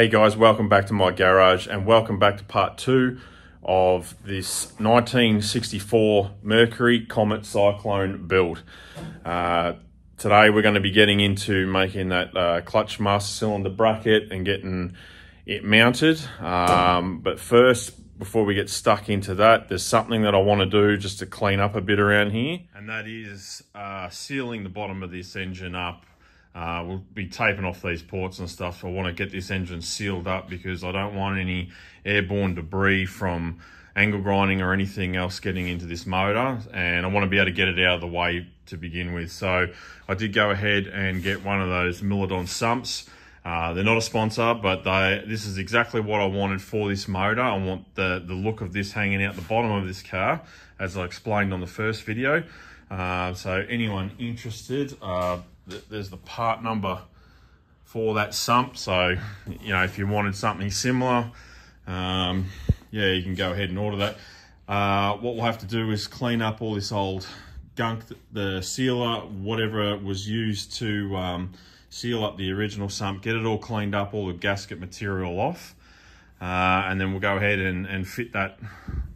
Hey guys, welcome back to my garage and welcome back to part two of this 1964 Mercury Comet Cyclone build. Uh, today we're going to be getting into making that uh, clutch master cylinder bracket and getting it mounted. Um, but first, before we get stuck into that, there's something that I want to do just to clean up a bit around here. And that is uh, sealing the bottom of this engine up uh, we'll be taping off these ports and stuff. I want to get this engine sealed up because I don't want any airborne debris from angle grinding or anything else getting into this motor and I want to be able to get it out of the way to begin with. So I did go ahead and get one of those Milodon sumps. Uh, they're not a sponsor, but they, this is exactly what I wanted for this motor. I want the, the look of this hanging out the bottom of this car, as I explained on the first video. Uh, so anyone interested, uh, there's the part number for that sump. So, you know, if you wanted something similar, um, yeah, you can go ahead and order that. Uh, what we'll have to do is clean up all this old gunk, the sealer, whatever was used to um, seal up the original sump, get it all cleaned up, all the gasket material off. Uh, and then we'll go ahead and, and fit that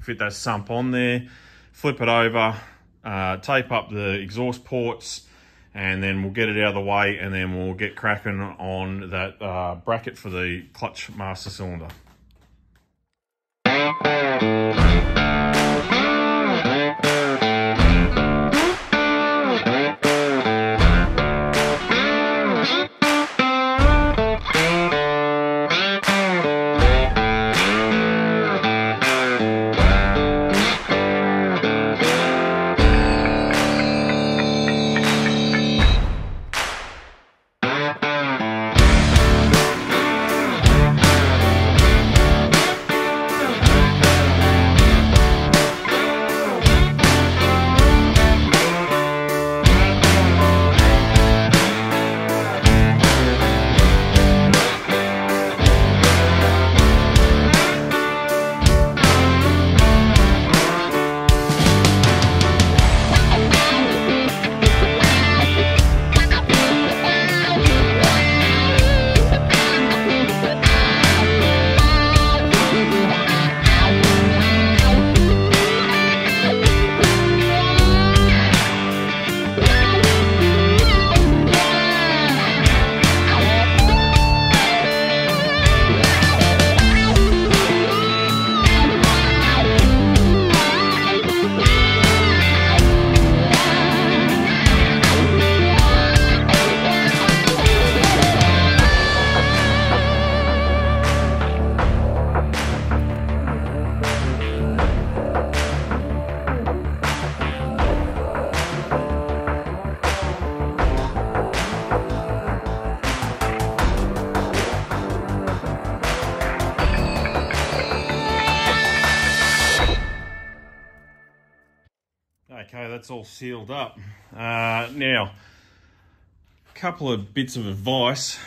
fit that sump on there, flip it over, uh, tape up the exhaust ports, and then we'll get it out of the way and then we'll get cracking on that uh, bracket for the clutch master cylinder. That's all sealed up. Uh, now, a couple of bits of advice.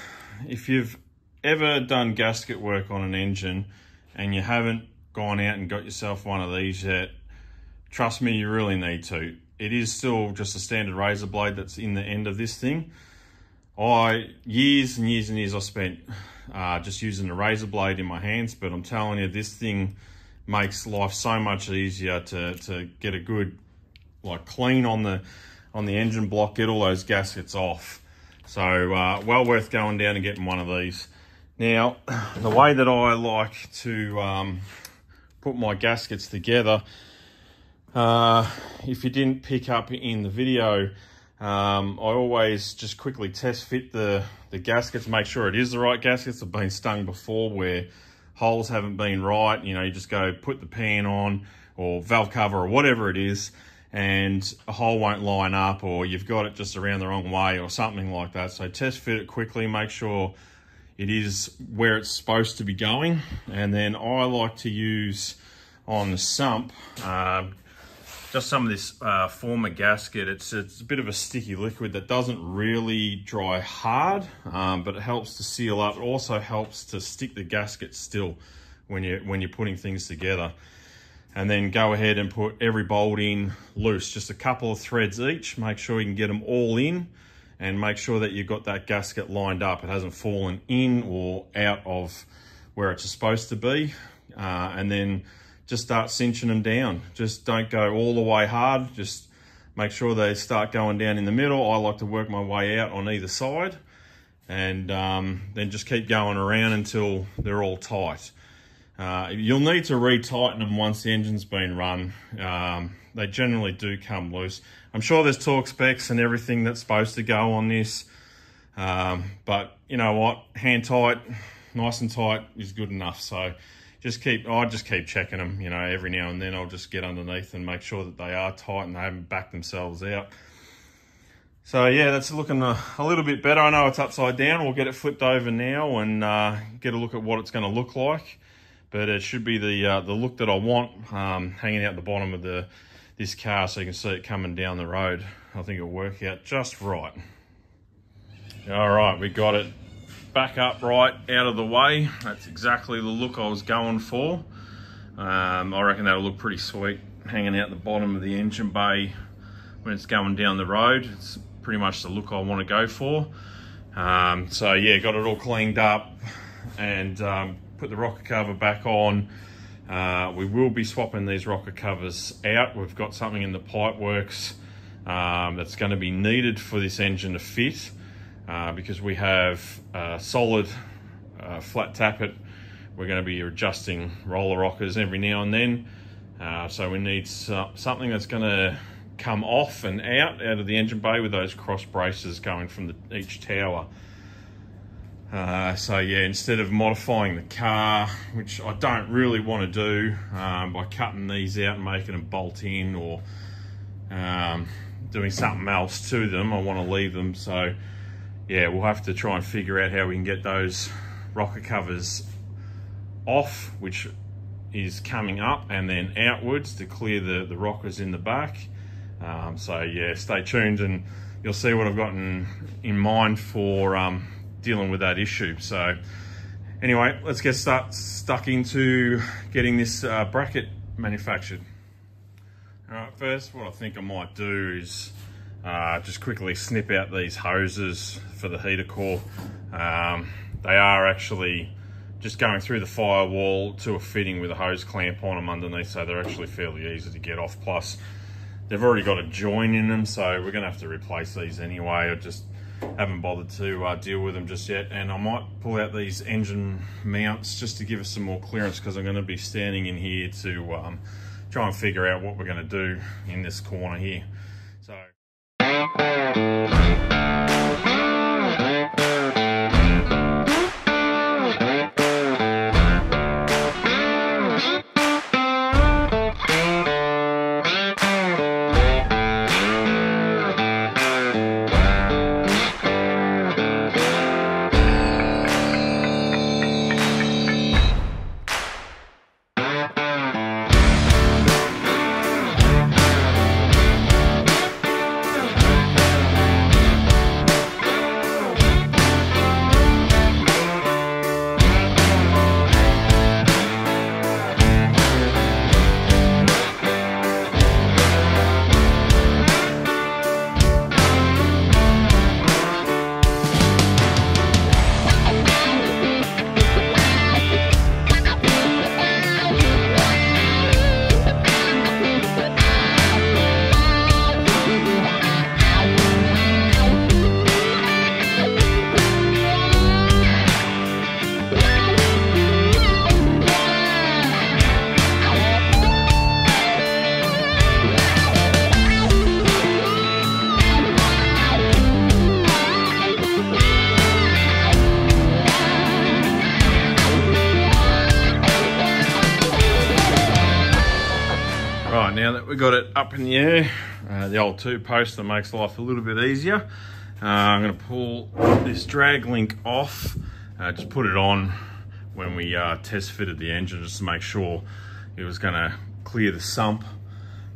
If you've ever done gasket work on an engine and you haven't gone out and got yourself one of these yet, trust me, you really need to. It is still just a standard razor blade that's in the end of this thing. I, years and years and years I spent uh, just using a razor blade in my hands, but I'm telling you, this thing makes life so much easier to, to get a good like clean on the on the engine block, get all those gaskets off. So uh, well worth going down and getting one of these. Now, the way that I like to um, put my gaskets together, uh, if you didn't pick up in the video, um, I always just quickly test fit the, the gaskets, make sure it is the right gaskets. I've been stung before where holes haven't been right. You know, you just go put the pan on or valve cover or whatever it is and a hole won't line up or you've got it just around the wrong way or something like that. So test fit it quickly, make sure it is where it's supposed to be going. And then I like to use on the sump, uh, just some of this uh, Form-A-Gasket. It's, it's a bit of a sticky liquid that doesn't really dry hard, um, but it helps to seal up. It also helps to stick the gasket still when you're, when you're putting things together and then go ahead and put every bolt in loose, just a couple of threads each. Make sure you can get them all in and make sure that you've got that gasket lined up. It hasn't fallen in or out of where it's supposed to be. Uh, and then just start cinching them down. Just don't go all the way hard. Just make sure they start going down in the middle. I like to work my way out on either side and um, then just keep going around until they're all tight. Uh, you'll need to retighten them once the engine's been run. Um, they generally do come loose. I'm sure there's torque specs and everything that's supposed to go on this. Um, but you know what, hand tight, nice and tight is good enough. So just keep, I just keep checking them, you know, every now and then I'll just get underneath and make sure that they are tight and they haven't backed themselves out. So yeah, that's looking a, a, little bit better. I know it's upside down. We'll get it flipped over now and uh, get a look at what it's going to look like. But it should be the uh, the look that I want, um, hanging out the bottom of the this car so you can see it coming down the road. I think it'll work out just right. All right, we got it back up right out of the way. That's exactly the look I was going for. Um, I reckon that'll look pretty sweet hanging out the bottom of the engine bay when it's going down the road. It's pretty much the look I want to go for. Um, so yeah, got it all cleaned up and um, put the rocker cover back on. Uh, we will be swapping these rocker covers out. We've got something in the pipe works um, that's going to be needed for this engine to fit uh, because we have a solid uh, flat tappet. We're going to be adjusting roller rockers every now and then. Uh, so we need something that's going to come off and out out of the engine bay with those cross braces going from the, each tower. Uh, so yeah, instead of modifying the car, which I don't really want to do um, by cutting these out and making them bolt in or um, doing something else to them, I want to leave them. So yeah, we'll have to try and figure out how we can get those rocker covers off, which is coming up and then outwards to clear the, the rockers in the back. Um, so yeah, stay tuned and you'll see what I've got in, in mind for um, dealing with that issue. So anyway, let's get start, stuck into getting this uh, bracket manufactured. All right, first what I think I might do is uh, just quickly snip out these hoses for the heater core. Um, they are actually just going through the firewall to a fitting with a hose clamp on them underneath, so they're actually fairly easy to get off. Plus, They've already got a join in them, so we're gonna have to replace these anyway. I just haven't bothered to uh, deal with them just yet. And I might pull out these engine mounts just to give us some more clearance because I'm gonna be standing in here to um, try and figure out what we're gonna do in this corner here. So. In the air, uh, the old two post that makes life a little bit easier. Uh, I'm gonna pull this drag link off, uh, just put it on when we uh, test fitted the engine just to make sure it was gonna clear the sump.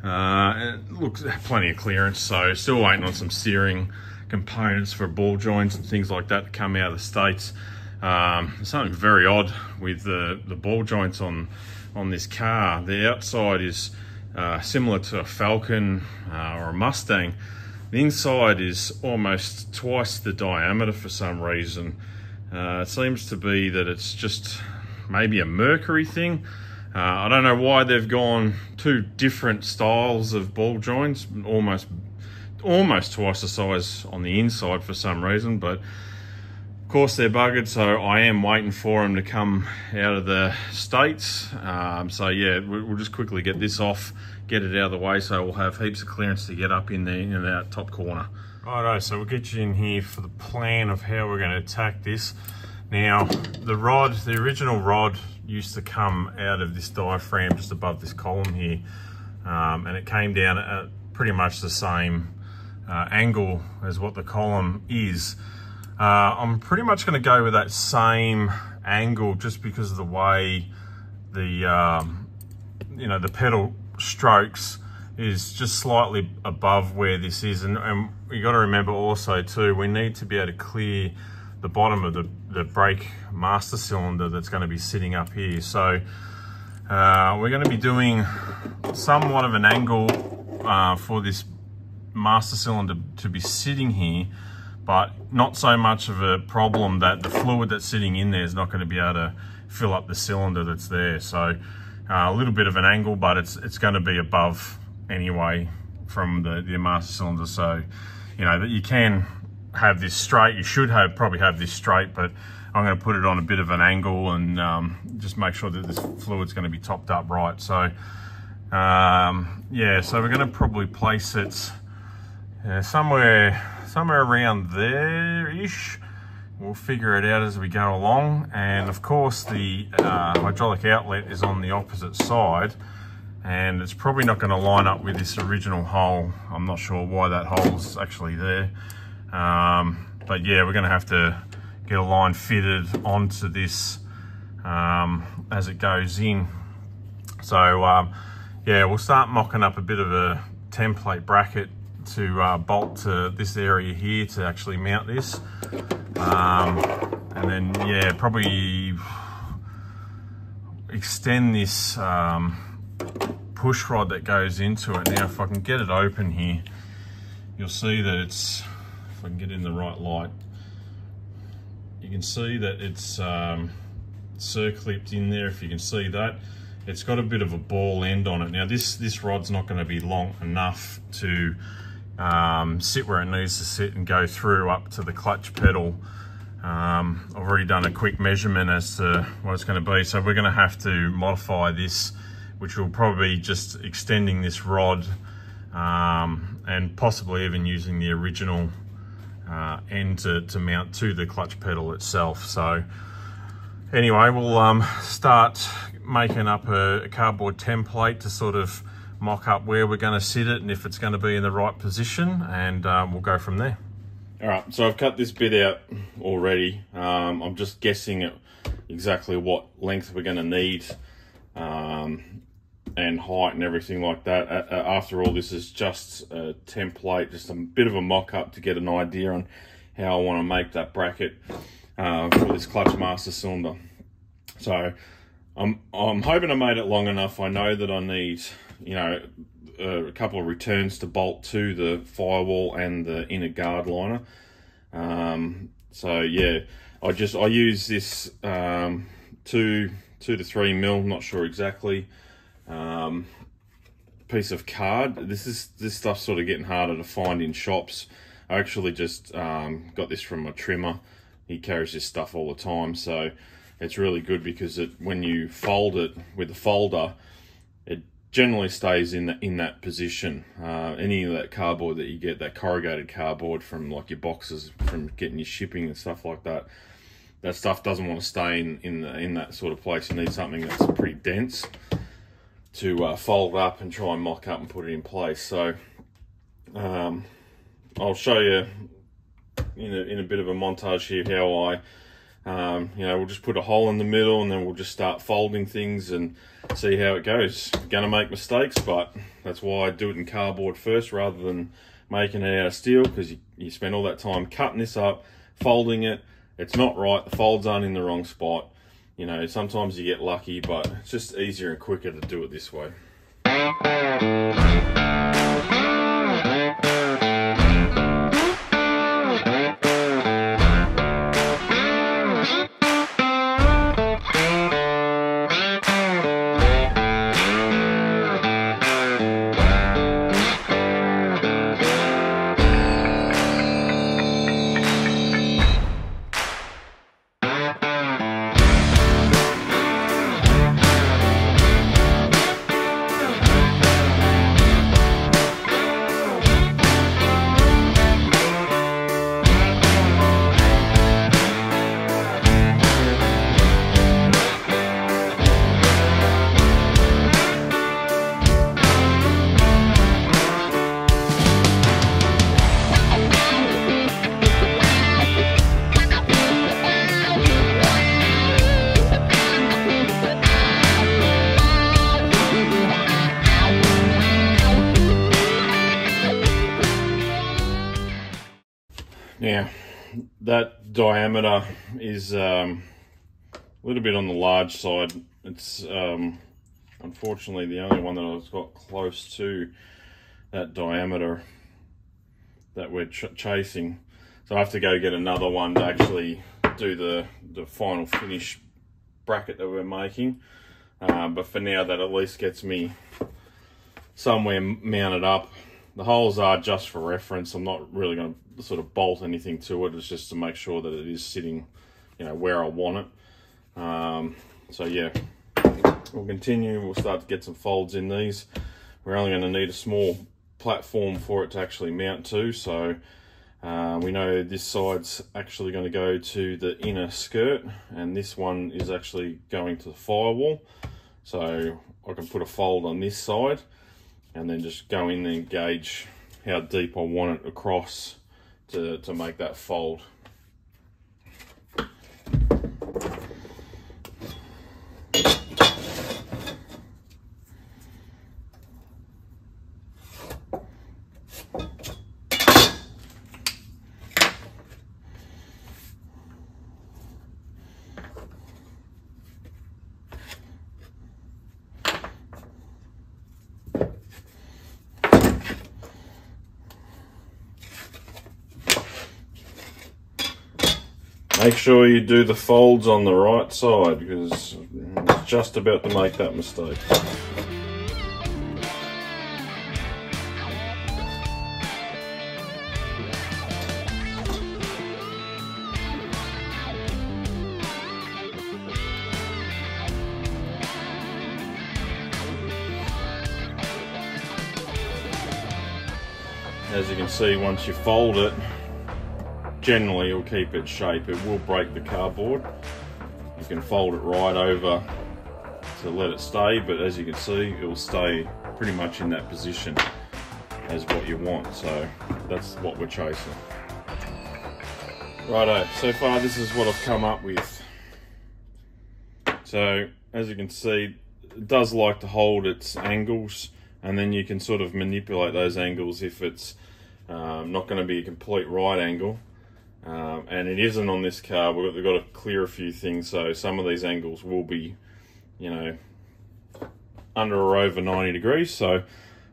Uh, it looks plenty of clearance, so still waiting on some steering components for ball joints and things like that to come out of the States. Um, something very odd with the, the ball joints on, on this car. The outside is uh, similar to a Falcon uh, or a Mustang, The inside is almost twice the diameter for some reason. Uh, it seems to be that it's just maybe a mercury thing. Uh, I don't know why they've gone two different styles of ball joints, almost almost twice the size on the inside for some reason, but course they're buggered, so I am waiting for them to come out of the States. Um, so yeah, we'll just quickly get this off, get it out of the way, so we'll have heaps of clearance to get up in the in that top corner. Righto, so we'll get you in here for the plan of how we're going to attack this. Now, the rod, the original rod used to come out of this diaphragm just above this column here, um, and it came down at pretty much the same uh, angle as what the column is. Uh, I'm pretty much going to go with that same angle just because of the way the um, you know the pedal strokes is just slightly above where this is. And, and you got to remember also too we need to be able to clear the bottom of the, the brake master cylinder that's going to be sitting up here. So uh, we're going to be doing somewhat of an angle uh, for this master cylinder to be sitting here, but not so much of a problem that the fluid that's sitting in there is not going to be able to fill up the cylinder that's there. So uh, a little bit of an angle, but it's it's going to be above anyway from the, the master cylinder. So, you know, that you can have this straight. You should have probably have this straight, but I'm going to put it on a bit of an angle and um, just make sure that this fluid's going to be topped up right. So, um, yeah, so we're going to probably place it yeah, somewhere, somewhere around there-ish. We'll figure it out as we go along. And of course, the uh, hydraulic outlet is on the opposite side and it's probably not going to line up with this original hole. I'm not sure why that hole's actually there. Um, but yeah, we're going to have to get a line fitted onto this um, as it goes in. So um, yeah, we'll start mocking up a bit of a template bracket to uh, bolt to this area here to actually mount this. Um, and then, yeah, probably extend this um, push rod that goes into it. Now, if I can get it open here, you'll see that it's, if I can get in the right light, you can see that it's um, circlipped in there, if you can see that. It's got a bit of a ball end on it. Now, this, this rod's not going to be long enough to um, sit where it needs to sit and go through up to the clutch pedal. Um, I've already done a quick measurement as to what it's going to be, so we're going to have to modify this, which will probably just extending this rod um, and possibly even using the original uh, end to, to mount to the clutch pedal itself. So anyway, we'll um, start making up a, a cardboard template to sort of mock up where we're going to sit it and if it's going to be in the right position and um, we'll go from there. All right, so I've cut this bit out already. Um, I'm just guessing at exactly what length we're going to need um, and height and everything like that. Uh, after all, this is just a template, just a bit of a mock-up to get an idea on how I want to make that bracket uh, for this clutch master cylinder. So I'm, I'm hoping I made it long enough. I know that I need you know, a couple of returns to bolt to the firewall and the inner guard liner. Um, so yeah, I just I use this um, two two to three mil, not sure exactly. Um, piece of card. This is this stuff's sort of getting harder to find in shops. I actually just um, got this from a trimmer. He carries this stuff all the time, so it's really good because it when you fold it with the folder, it generally stays in that in that position. Uh, any of that cardboard that you get, that corrugated cardboard from like your boxes from getting your shipping and stuff like that, that stuff doesn't want to stay in in the, in that sort of place. You need something that's pretty dense to uh, fold up and try and mock up and put it in place. So um, I'll show you in a, in a bit of a montage here how I um, you know, we'll just put a hole in the middle and then we'll just start folding things and see how it goes. Gonna make mistakes, but that's why I do it in cardboard first rather than making it out of steel because you, you spend all that time cutting this up, folding it. It's not right, the folds aren't in the wrong spot. You know, sometimes you get lucky, but it's just easier and quicker to do it this way. Is um, a little bit on the large side. It's um, unfortunately the only one that I've got close to that diameter that we're ch chasing. So I have to go get another one to actually do the, the final finish bracket that we're making. Uh, but for now, that at least gets me somewhere mounted up. The holes are just for reference. I'm not really going to sort of bolt anything to it. It's just to make sure that it is sitting, you know, where I want it. Um, so yeah, we'll continue. We'll start to get some folds in these. We're only going to need a small platform for it to actually mount to. So uh, we know this side's actually going to go to the inner skirt and this one is actually going to the firewall. So I can put a fold on this side and then just go in and gauge how deep I want it across to, to make that fold. Make sure you do the folds on the right side because it's just about to make that mistake. As you can see, once you fold it, generally it'll keep its shape. It will break the cardboard. You can fold it right over to let it stay, but as you can see, it will stay pretty much in that position as what you want. So that's what we're chasing. Righto, so far this is what I've come up with. So as you can see, it does like to hold its angles and then you can sort of manipulate those angles if it's um, not going to be a complete right angle um, and it isn't on this car. We've got, we've got to clear a few things, so some of these angles will be, you know, under or over 90 degrees. So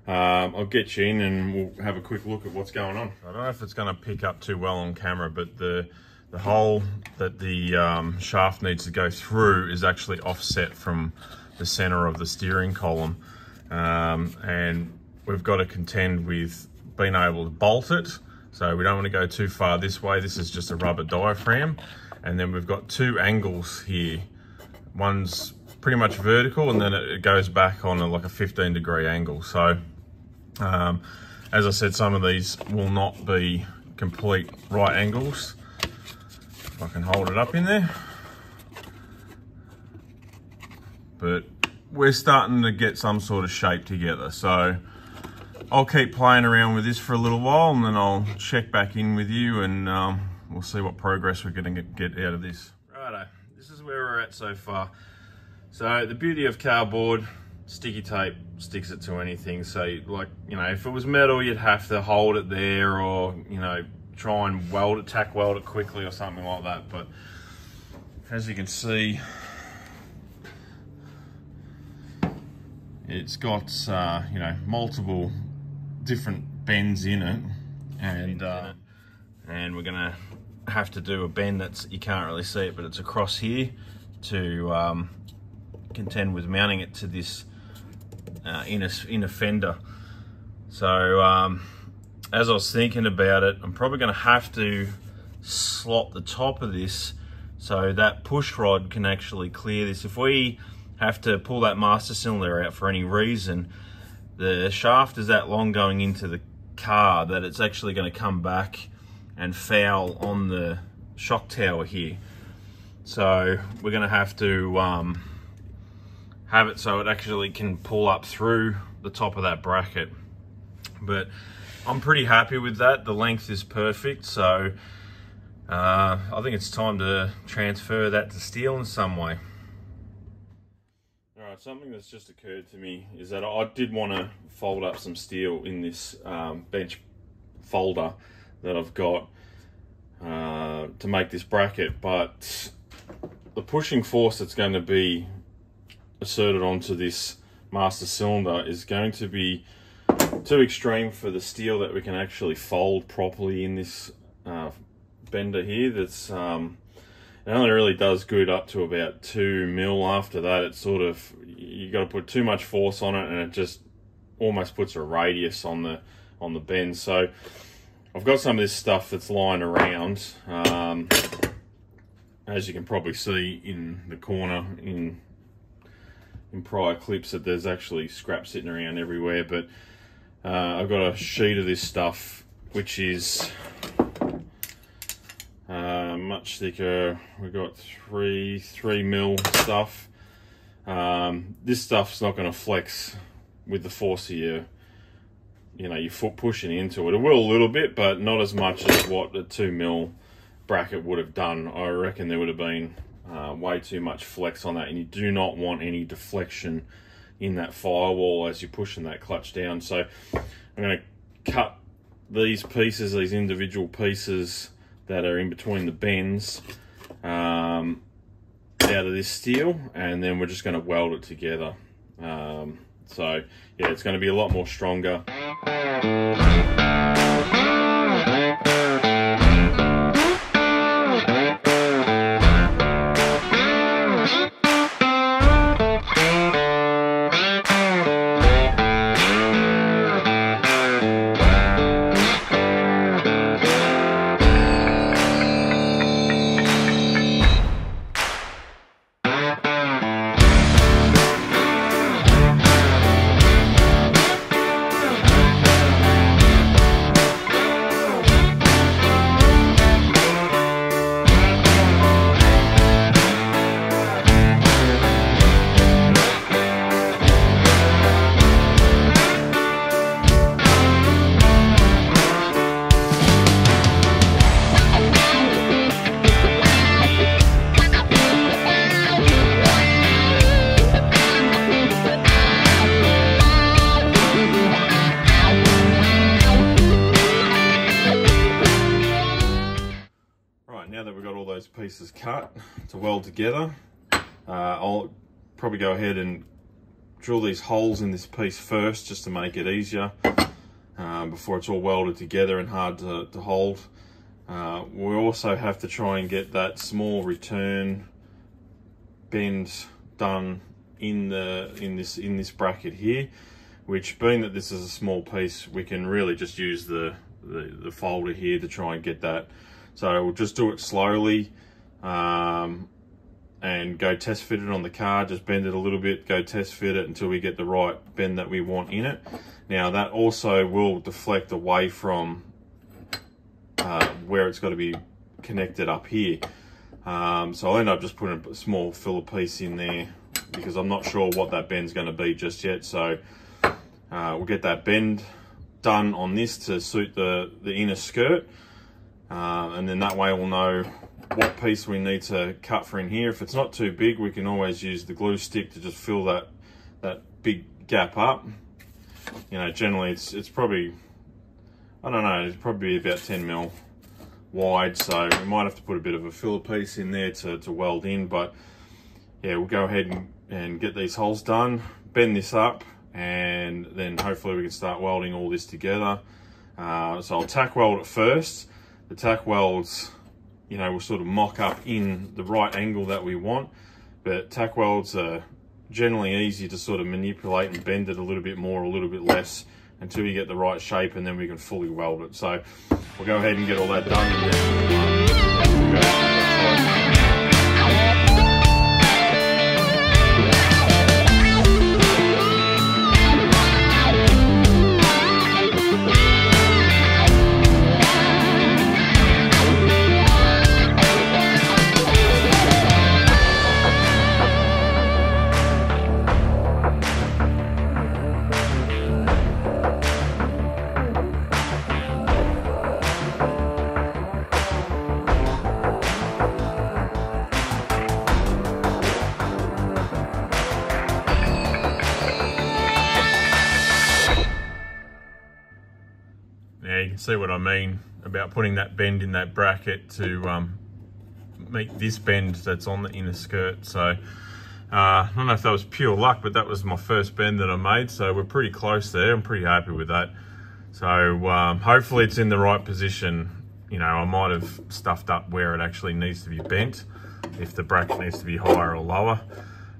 um, I'll get you in and we'll have a quick look at what's going on. I don't know if it's going to pick up too well on camera, but the the hole that the um, shaft needs to go through is actually offset from the center of the steering column. Um, and we've got to contend with being able to bolt it so we don't want to go too far this way. This is just a rubber diaphragm. And then we've got two angles here. One's pretty much vertical and then it goes back on a, like a 15 degree angle. So um, as I said, some of these will not be complete right angles. If I can hold it up in there. But we're starting to get some sort of shape together. So I'll keep playing around with this for a little while and then I'll check back in with you and um, we'll see what progress we're to get out of this. Righto, this is where we're at so far. So the beauty of cardboard, sticky tape sticks it to anything. So like, you know, if it was metal, you'd have to hold it there or, you know, try and weld it, tack weld it quickly or something like that. But as you can see, it's got, uh, you know, multiple different bends in it and uh, and we're gonna have to do a bend that's you can't really see it but it's across here to um, contend with mounting it to this uh, inner, inner fender. So um, as I was thinking about it I'm probably gonna have to slot the top of this so that push rod can actually clear this. If we have to pull that master cylinder out for any reason the shaft is that long going into the car that it's actually going to come back and foul on the shock tower here. So we're going to have to um, have it so it actually can pull up through the top of that bracket. But I'm pretty happy with that. The length is perfect. So uh, I think it's time to transfer that to steel in some way something that's just occurred to me is that I did want to fold up some steel in this um, bench folder that I've got. uh, to make this bracket, but the pushing force that's going to be asserted onto this master cylinder is going to be too extreme for the steel that we can actually fold properly in this uh, bender here that's um, it only really does good up to about two mil after that. It's sort of you got to put too much force on it and it just almost puts a radius on the on the bend. So I've got some of this stuff that's lying around um, as you can probably see in the corner in in prior clips that there's actually scrap sitting around everywhere. But uh, I've got a sheet of this stuff which is uh, much thicker. We've got three three mil stuff. Um, this stuff's not going to flex with the force of your you know your foot pushing into it. It will a little bit but not as much as what the two mil bracket would have done. I reckon there would have been uh, way too much flex on that and you do not want any deflection in that firewall as you're pushing that clutch down. So I'm going to cut these pieces these individual pieces that are in between the bends um, out of this steel and then we're just going to weld it together. Um, so yeah it's going to be a lot more stronger together. Uh, I'll probably go ahead and drill these holes in this piece first just to make it easier uh, before it's all welded together and hard to, to hold. Uh, we also have to try and get that small return bend done in the in this in this bracket here which being that this is a small piece we can really just use the the, the folder here to try and get that so we'll just do it slowly um, and go test fit it on the car, just bend it a little bit, go test fit it until we get the right bend that we want in it. Now that also will deflect away from uh, where it's got to be connected up here. Um, so I'll end up just putting a small filler piece in there because I'm not sure what that bend's going to be just yet. So uh, we'll get that bend done on this to suit the, the inner skirt. Uh, and then that way we'll know what piece we need to cut for in here. If it's not too big, we can always use the glue stick to just fill that that big gap up. You know, generally it's it's probably I don't know, it's probably about 10 mil wide, so we might have to put a bit of a filler piece in there to, to weld in, but yeah, we'll go ahead and, and get these holes done, bend this up, and then hopefully we can start welding all this together. Uh, so I'll tack weld it first. The tack welds you know, we'll sort of mock up in the right angle that we want. But tack welds are generally easy to sort of manipulate and bend it a little bit more, a little bit less until you get the right shape and then we can fully weld it. So we'll go ahead and get all that done. See what I mean about putting that bend in that bracket to um, meet this bend that's on the inner skirt. So uh, I don't know if that was pure luck, but that was my first bend that I made. So we're pretty close there. I'm pretty happy with that. So um, hopefully it's in the right position. You know, I might have stuffed up where it actually needs to be bent, if the bracket needs to be higher or lower.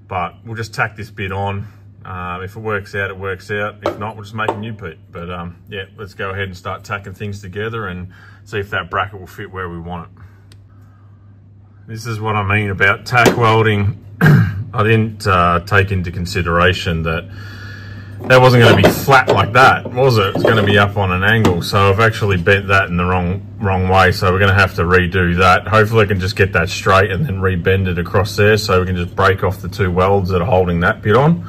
But we'll just tack this bit on. Uh, if it works out, it works out. If not, we'll just make a new bit. But um, yeah, let's go ahead and start tacking things together and see if that bracket will fit where we want it. This is what I mean about tack welding. I didn't uh, take into consideration that that wasn't going to be flat like that, was it? It's going to be up on an angle. So I've actually bent that in the wrong wrong way. So we're going to have to redo that. Hopefully I can just get that straight and then rebend it across there so we can just break off the two welds that are holding that bit on.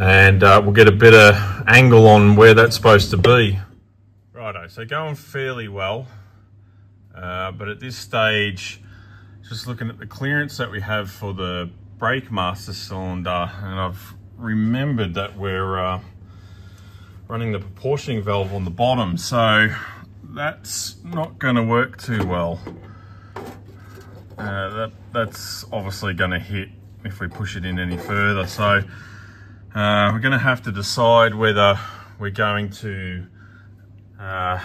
And uh, we'll get a better angle on where that's supposed to be. Righto, so going fairly well. Uh, but at this stage, just looking at the clearance that we have for the brake master cylinder and I've remembered that we're uh, running the proportioning valve on the bottom so that's not going to work too well uh, that that's obviously going to hit if we push it in any further so uh, we're going to have to decide whether we're going to uh,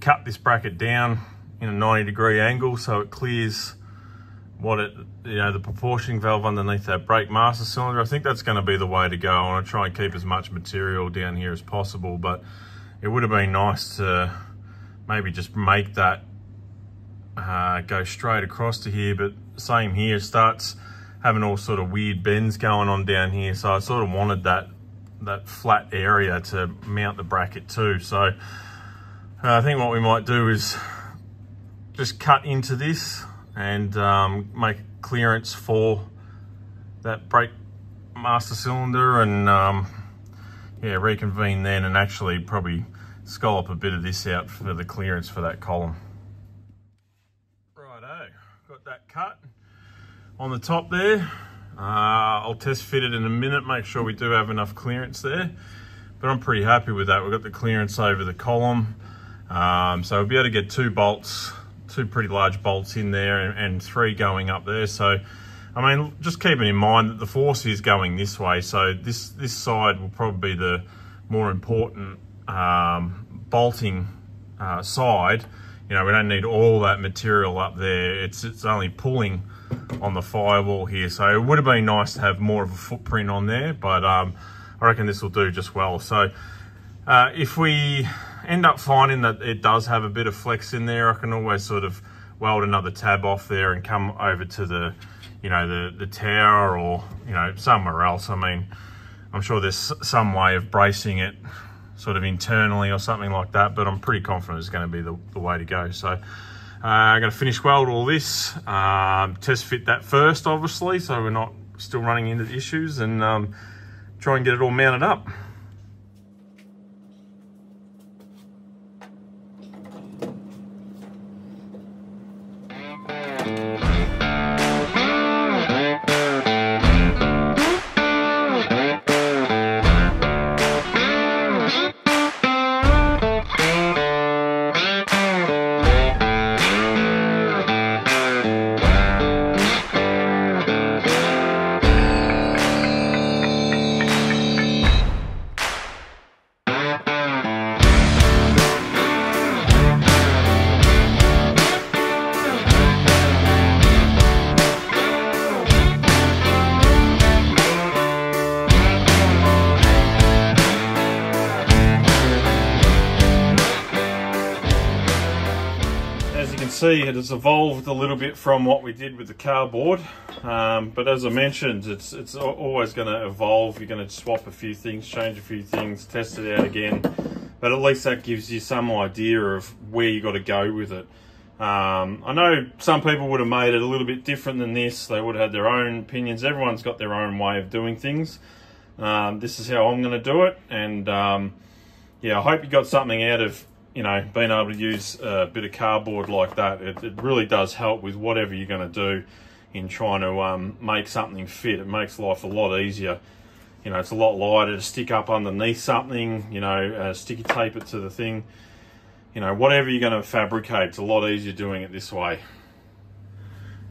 cut this bracket down in a 90 degree angle so it clears what it, you know, the proportioning valve underneath that brake master cylinder. I think that's going to be the way to go. I want to try and keep as much material down here as possible, but it would have been nice to maybe just make that uh, go straight across to here, but same here, starts having all sort of weird bends going on down here. So I sort of wanted that, that flat area to mount the bracket too. So uh, I think what we might do is just cut into this and um, make clearance for that brake master cylinder and um, yeah, reconvene then and actually probably scallop a bit of this out for the clearance for that column. Righto, got that cut on the top there. Uh, I'll test fit it in a minute, make sure we do have enough clearance there. But I'm pretty happy with that. We've got the clearance over the column. Um, so we'll be able to get two bolts two pretty large bolts in there and, and, three going up there. So, I mean, just keeping in mind that the force is going this way. So this, this side will probably be the more important um, bolting uh, side. You know, we don't need all that material up there. It's, it's only pulling on the firewall here. So it would have been nice to have more of a footprint on there, but um, I reckon this will do just well. So uh, if we end up finding that it does have a bit of flex in there, I can always sort of weld another tab off there and come over to the, you know, the, the tower or, you know, somewhere else. I mean, I'm sure there's some way of bracing it sort of internally or something like that, but I'm pretty confident it's going to be the, the way to go. So uh, I'm going to finish weld all this, um, test fit that first, obviously, so we're not still running into issues and um, try and get it all mounted up. Evolved a little bit from what we did with the cardboard. Um, but as I mentioned it's it's always going to evolve. You're going to swap a few things change a few things test it out again. But at least that gives you some idea of where you got to go with it. Um, I know some people would have made it a little bit different than this. They would have had their own opinions. Everyone's got their own way of doing things. Um, this is how I'm going to do it. And um, yeah I hope you got something out of you know, being able to use a bit of cardboard like that, it, it really does help with whatever you're going to do in trying to um, make something fit. It makes life a lot easier. You know, it's a lot lighter to stick up underneath something, you know, uh, sticky tape it to the thing. you know, whatever you're going to fabricate, it's a lot easier doing it this way.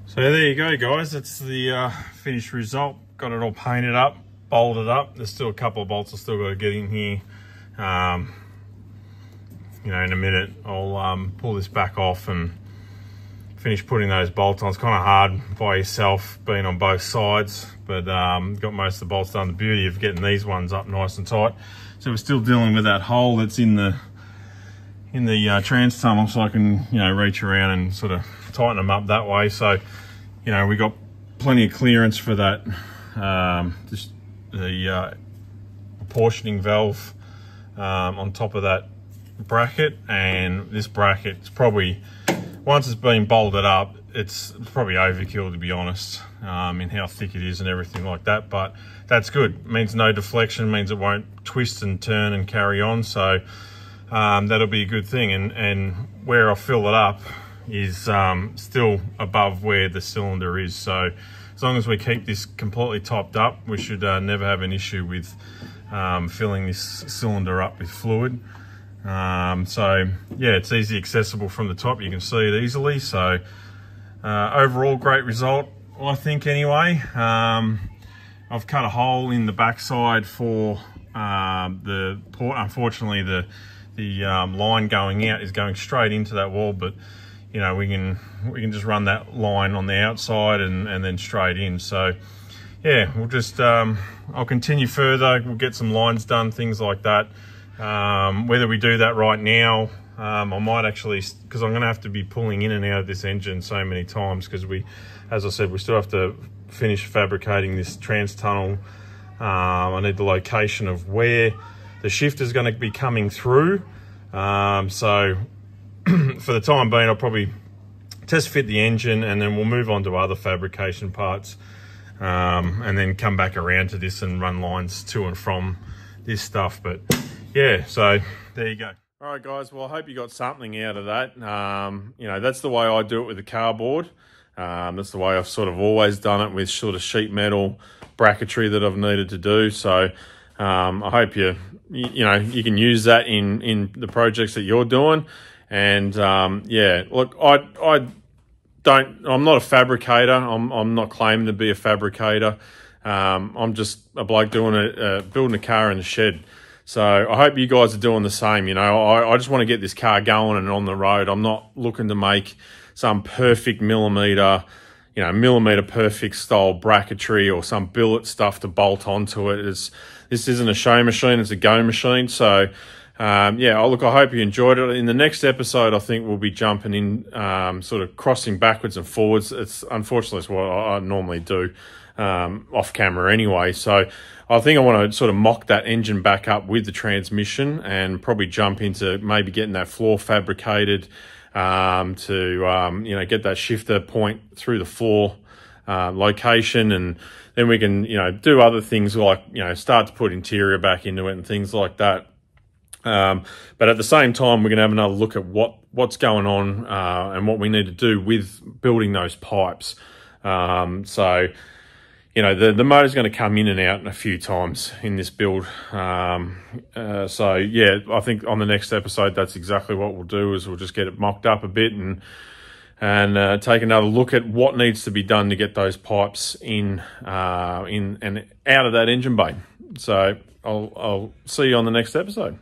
So there you go, guys. That's the uh, finished result. Got it all painted up, bolted up. There's still a couple of bolts I still got to get in here. Um, you know, in a minute, I'll um, pull this back off and finish putting those bolts on. It's kind of hard by yourself being on both sides, but um, got most of the bolts done. The beauty of getting these ones up nice and tight. So we're still dealing with that hole that's in the in the uh, trans tunnel so I can, you know, reach around and sort of tighten them up that way. So, you know, we got plenty of clearance for that, um, just the uh, proportioning valve um, on top of that bracket. And this bracket is probably, once it's been bolted up, it's probably overkill to be honest, um, in how thick it is and everything like that. But that's good. It means no deflection, means it won't twist and turn and carry on. So, um, that'll be a good thing. And, and where I fill it up is um, still above where the cylinder is. So as long as we keep this completely topped up, we should uh, never have an issue with um, filling this cylinder up with fluid. Um, so yeah, it's easy accessible from the top. You can see it easily. So uh, overall, great result, I think anyway. Um, I've cut a hole in the backside for um, the port. Unfortunately, the the um, line going out is going straight into that wall, but you know, we can we can just run that line on the outside and, and then straight in. So yeah, we'll just, um, I'll continue further. We'll get some lines done, things like that. Um, whether we do that right now, um, I might actually, because I'm going to have to be pulling in and out of this engine so many times because we, as I said, we still have to finish fabricating this trans tunnel. Um, I need the location of where the shift is going to be coming through. Um, so for the time being, I'll probably test fit the engine and then we'll move on to other fabrication parts um, and then come back around to this and run lines to and from this stuff. But yeah, so there you go. All right, guys. Well, I hope you got something out of that. Um, you know, that's the way I do it with the cardboard. Um, that's the way I've sort of always done it with sort of sheet metal bracketry that I've needed to do. So um, I hope you, you, know, you can use that in, in the projects that you're doing. And um, yeah, look, I, I don't, I'm not a fabricator. I'm, I'm not claiming to be a fabricator. Um, I'm just a bloke doing a, uh, building a car in the shed. So I hope you guys are doing the same. You know, I, I just want to get this car going and on the road. I'm not looking to make some perfect millimeter, you know, millimeter perfect style bracketry or some billet stuff to bolt onto it. It's, this isn't a show machine, it's a go machine. So, um, yeah, oh, look, I hope you enjoyed it. In the next episode, I think we'll be jumping in, um, sort of crossing backwards and forwards. It's unfortunately it's what I, I normally do um, off camera anyway. So I think I want to sort of mock that engine back up with the transmission and probably jump into maybe getting that floor fabricated um, to um, you know get that shifter point through the floor uh, location and then we can, you know, do other things like, you know, start to put interior back into it and things like that. Um, but at the same time, we're going to have another look at what what's going on uh, and what we need to do with building those pipes. Um, so, you know, the, the motor's going to come in and out a few times in this build. Um, uh, so, yeah, I think on the next episode, that's exactly what we'll do is we'll just get it mocked up a bit and and uh, take another look at what needs to be done to get those pipes in, uh, in and out of that engine bay. So I'll, I'll see you on the next episode.